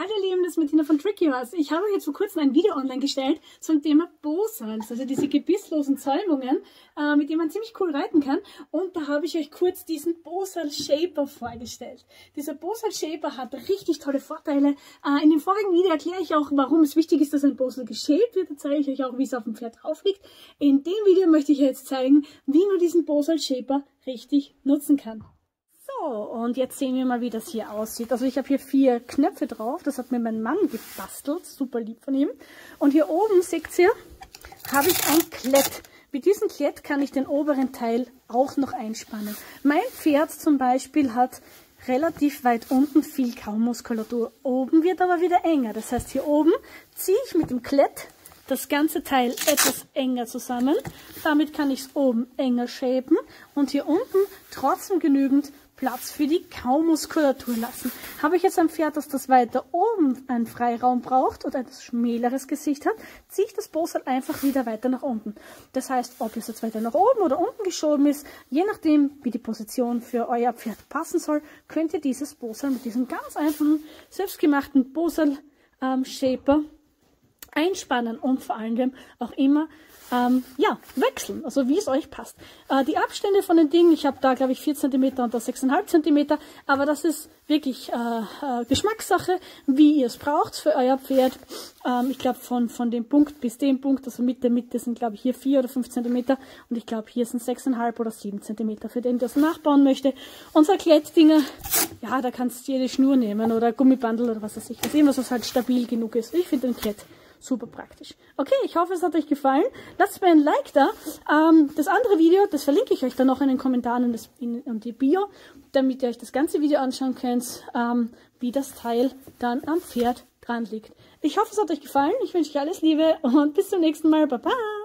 Hallo ihr Lieben, das ist Martina von Tricky Horse. Ich habe jetzt vor kurzem ein Video online gestellt zum Thema Bosals, also diese gebisslosen Zäumungen, äh, mit denen man ziemlich cool reiten kann. Und da habe ich euch kurz diesen Bosal Shaper vorgestellt. Dieser Bosal Shaper hat richtig tolle Vorteile. Äh, in dem vorigen Video erkläre ich auch, warum es wichtig ist, dass ein Bosal geschält wird. Da zeige ich euch auch, wie es auf dem Pferd drauf liegt. In dem Video möchte ich jetzt zeigen, wie man diesen Bosal Shaper richtig nutzen kann. Und jetzt sehen wir mal, wie das hier aussieht. Also ich habe hier vier Knöpfe drauf. Das hat mir mein Mann gebastelt. Super lieb von ihm. Und hier oben, seht ihr, habe ich ein Klett. Mit diesem Klett kann ich den oberen Teil auch noch einspannen. Mein Pferd zum Beispiel hat relativ weit unten viel Kaumuskulatur. Oben wird aber wieder enger. Das heißt, hier oben ziehe ich mit dem Klett das ganze Teil etwas enger zusammen. Damit kann ich es oben enger shapen und hier unten trotzdem genügend Platz für die Kaumuskulatur lassen. Habe ich jetzt ein Pferd, das das weiter oben einen Freiraum braucht und ein schmäleres Gesicht hat, ziehe ich das Bosal einfach wieder weiter nach unten. Das heißt, ob es jetzt weiter nach oben oder unten geschoben ist, je nachdem, wie die Position für euer Pferd passen soll, könnt ihr dieses Bosal mit diesem ganz einfachen, selbstgemachten Bosal ähm, Shaper einspannen und vor allem auch immer ähm, ja, wechseln, also wie es euch passt. Äh, die Abstände von den Dingen, ich habe da glaube ich 4 cm und da 6,5 cm, aber das ist wirklich äh, äh, Geschmackssache, wie ihr es braucht für euer Pferd. Ähm, ich glaube von, von dem Punkt bis dem Punkt, also mit der Mitte sind glaube ich hier 4 oder 5 cm und ich glaube hier sind 6,5 oder 7 cm für den, der es nachbauen möchte. Unser Klettdinger, ja, da kannst du jede Schnur nehmen oder Gummibandel oder was weiß ich, was immer, was halt stabil genug ist. Ich finde den Klett super praktisch. Okay, ich hoffe, es hat euch gefallen. Lasst mir ein Like da. Ähm, das andere Video, das verlinke ich euch dann noch in den Kommentaren und, das, in, die Bio, damit ihr euch das ganze Video anschauen könnt, ähm, wie das Teil dann am Pferd dran liegt. Ich hoffe, es hat euch gefallen. Ich wünsche euch alles Liebe und bis zum nächsten Mal. Baba!